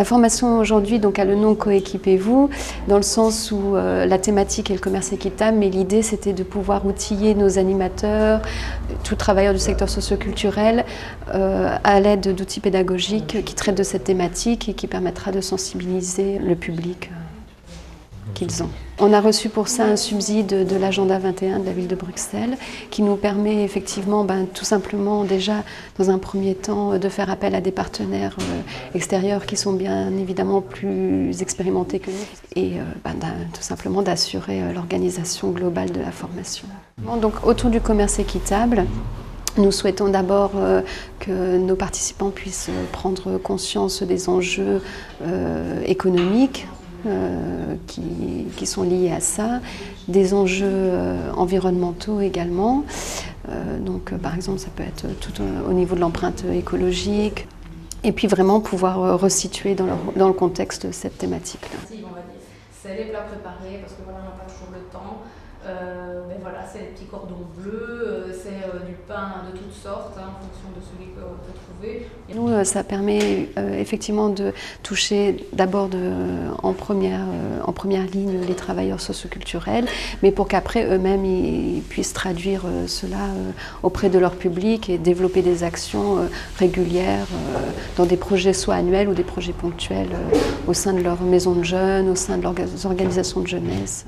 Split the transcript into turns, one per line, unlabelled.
La formation aujourd'hui a le nom Coéquipez-vous, dans le sens où euh, la thématique est le commerce équitable, mais l'idée c'était de pouvoir outiller nos animateurs, tous travailleurs du secteur socioculturel, euh, à l'aide d'outils pédagogiques qui traitent de cette thématique et qui permettra de sensibiliser le public qu'ils ont. On a reçu pour ça un subside de l'agenda 21 de la ville de Bruxelles qui nous permet effectivement ben, tout simplement déjà dans un premier temps de faire appel à des partenaires euh, extérieurs qui sont bien évidemment plus expérimentés que nous et euh, ben, tout simplement d'assurer euh, l'organisation globale de la formation. Donc autour du commerce équitable, nous souhaitons d'abord que nos participants puissent prendre conscience des enjeux économiques, euh, qui, sont liés à ça, des enjeux euh, environnementaux également. Euh, donc, par exemple, ça peut être tout au niveau de l'empreinte écologique, et puis vraiment pouvoir resituer dans le, dans le contexte cette thématique-là.
C'est les plats préparés, parce que voilà, on n'a pas toujours le temps. Mais voilà, c'est les petits cordons bleus, c'est du pain de toutes sortes, hein, en fonction de celui qu'on peut trouver.
Nous, euh, ça permet euh, effectivement de toucher d'abord en, première, euh, en première ligne les travailleurs socioculturels, mais pour qu'après eux-mêmes ils puissent traduire cela auprès de leur public et développer des actions régulières dans des projets soit annuels ou des projets ponctuels au sein de leur maison de jeunes, au sein de leurs organisations de jeunesse.